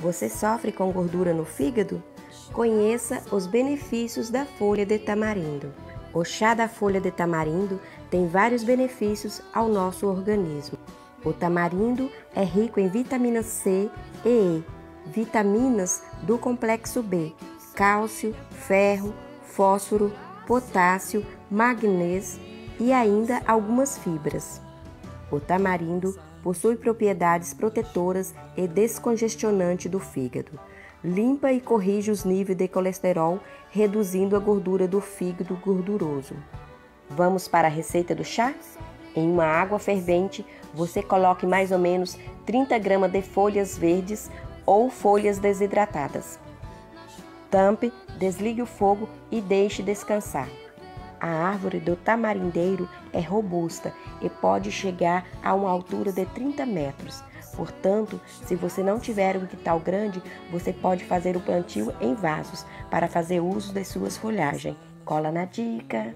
Você sofre com gordura no fígado? Conheça os benefícios da folha de tamarindo. O chá da folha de tamarindo tem vários benefícios ao nosso organismo. O tamarindo é rico em vitamina C e E, vitaminas do complexo B, cálcio, ferro, fósforo, potássio, magnésio e ainda algumas fibras. O tamarindo possui propriedades protetoras e descongestionante do fígado. Limpa e corrige os níveis de colesterol, reduzindo a gordura do fígado gorduroso. Vamos para a receita do chá? Em uma água fervente, você coloque mais ou menos 30 gramas de folhas verdes ou folhas desidratadas. Tampe, desligue o fogo e deixe descansar. A árvore do tamarindeiro é robusta e pode chegar a uma altura de 30 metros. Portanto, se você não tiver um quintal grande, você pode fazer o plantio em vasos para fazer uso de suas folhagens. Cola na dica!